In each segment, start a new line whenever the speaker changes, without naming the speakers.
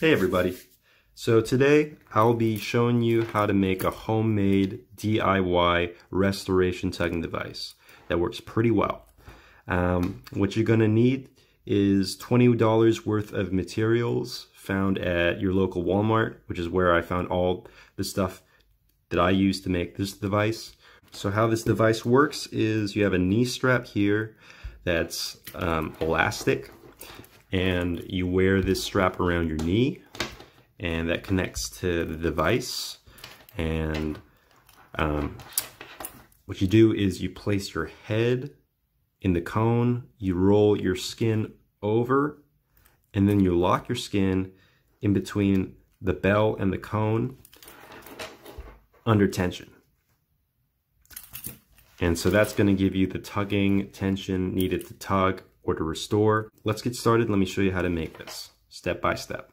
Hey everybody. So today I'll be showing you how to make a homemade DIY restoration tugging device that works pretty well. Um, what you're going to need is $20 worth of materials found at your local Walmart, which is where I found all the stuff that I use to make this device. So how this device works is you have a knee strap here that's um, elastic and you wear this strap around your knee and that connects to the device. And um, what you do is you place your head in the cone you roll your skin over and then you lock your skin in between the bell and the cone under tension. And so that's going to give you the tugging tension needed to tug or to restore. Let's get started. Let me show you how to make this step by step.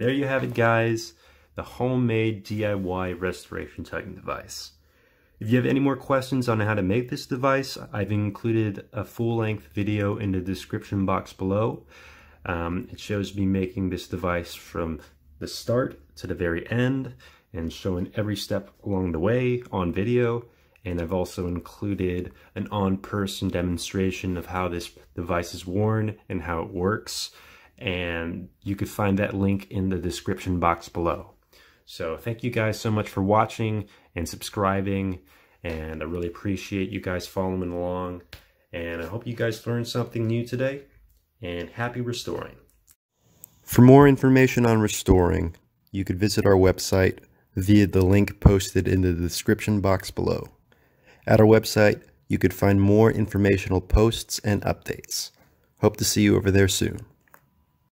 There you have it guys, the homemade DIY restoration tugging device. If you have any more questions on how to make this device, I've included a full-length video in the description box below. Um, it shows me making this device from the start to the very end and showing every step along the way on video. And I've also included an on-person demonstration of how this device is worn and how it works. And you could find that link in the description box below. So thank you guys so much for watching and subscribing. And I really appreciate you guys following along. And I hope you guys learned something new today. And happy restoring.
For more information on restoring, you could visit our website via the link posted in the description box below. At our website, you could find more informational posts and updates. Hope to see you over there soon.